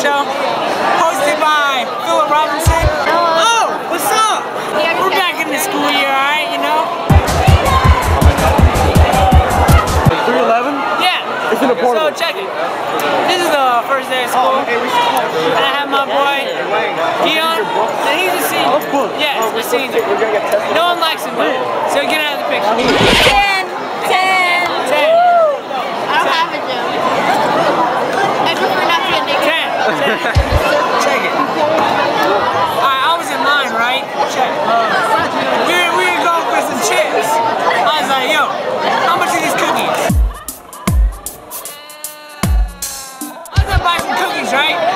show, hosted by Philip Robinson. Oh, what's up? We're back in the school year, alright, you know? 311? Yeah. It's in the portal. So check it. This is the first day of school. And I have my boy Dion, and he's a senior. book. Yes, a senior. No one Check it. Alright, I was in line, right? Check. We were, we going for some chips. I was like, yo, how much are these cookies? I'm gonna buy some cookies, right?